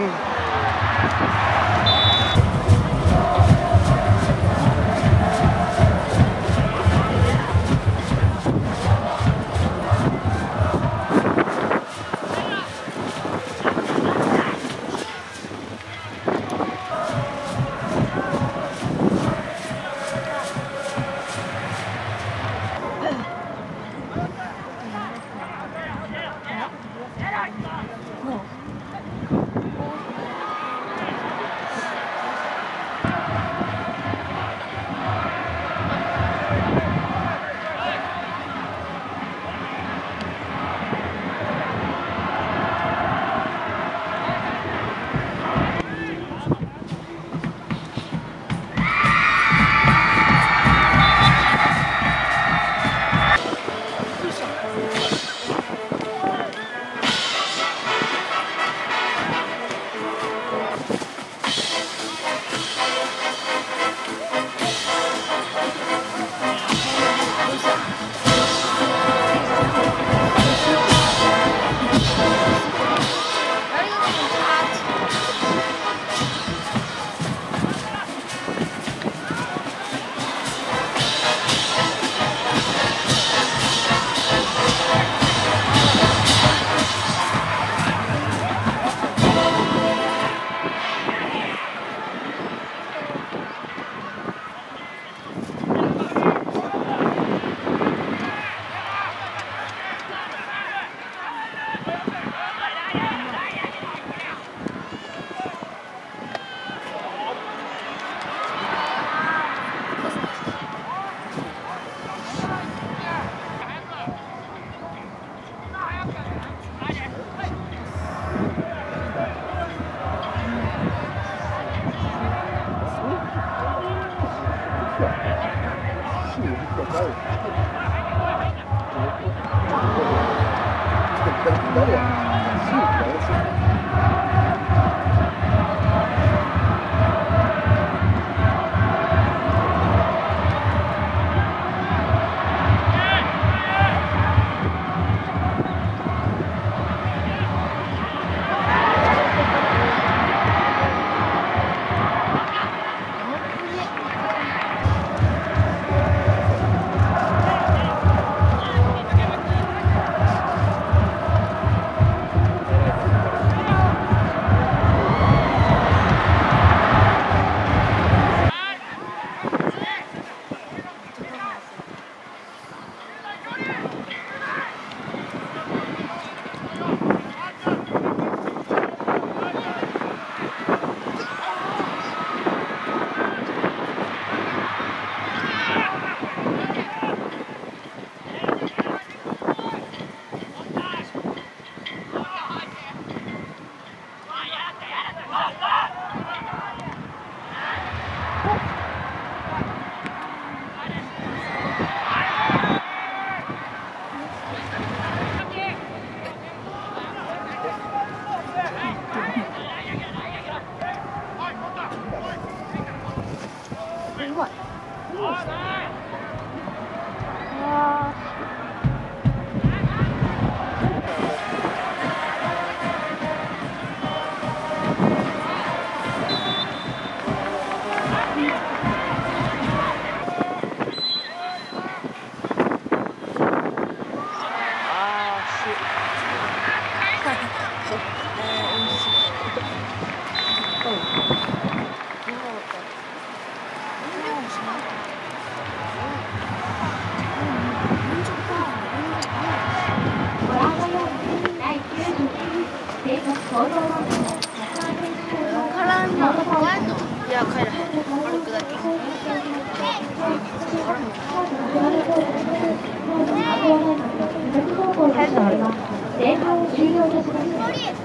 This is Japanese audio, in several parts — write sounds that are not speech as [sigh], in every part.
Mm.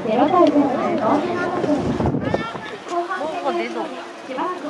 0対0、同点後半戦です。しばらく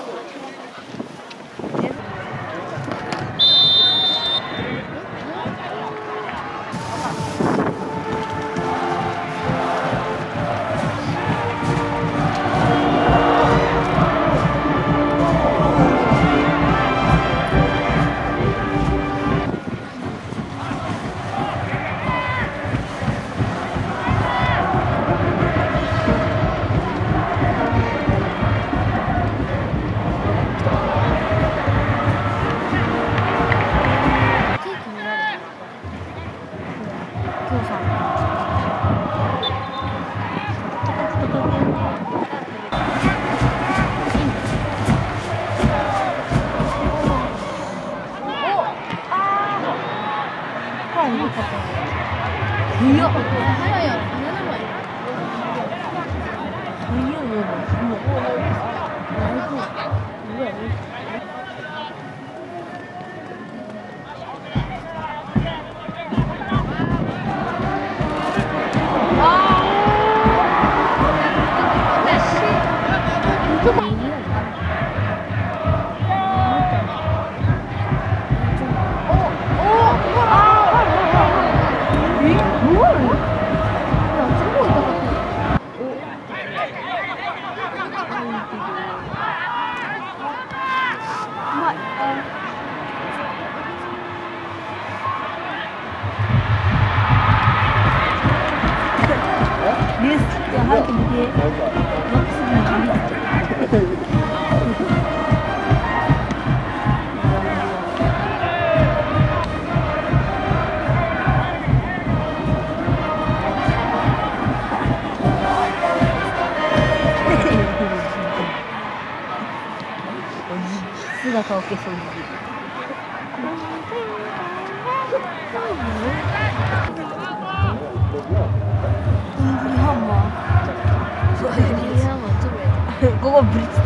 ニュースじゃあ早く [laughs] 姿を消そうに。такого представления.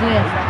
对。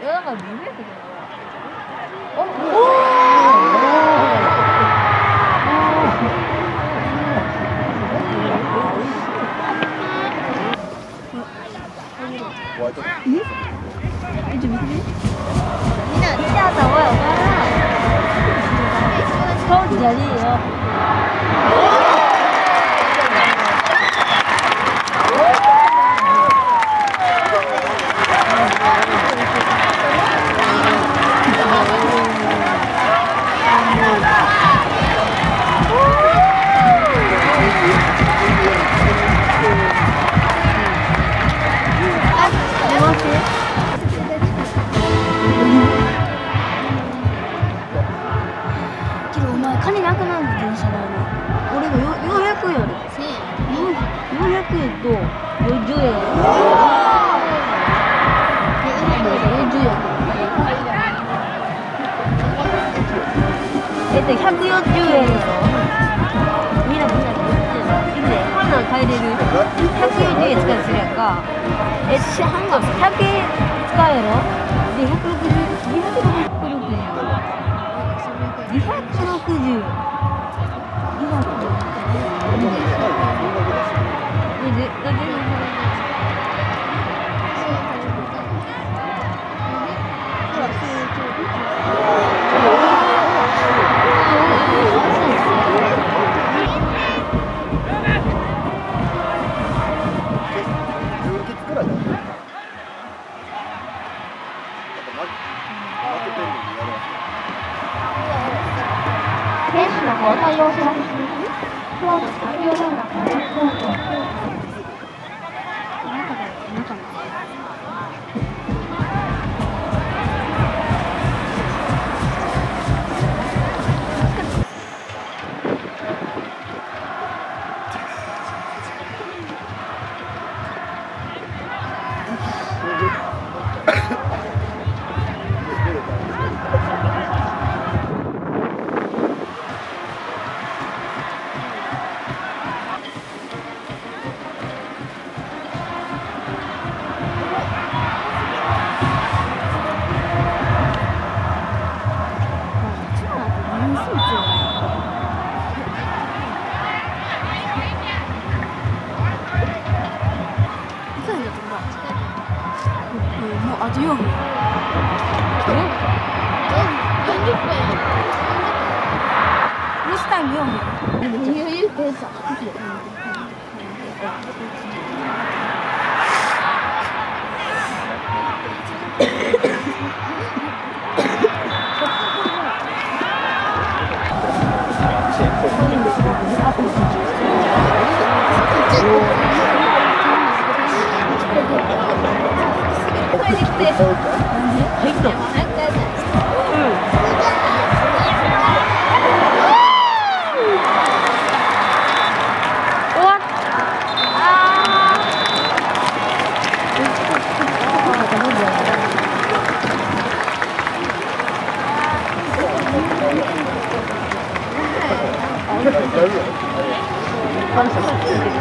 いやなんか 애초에 한거 없어. 我再要求你，说你原谅了我，我就不。入った穿什么？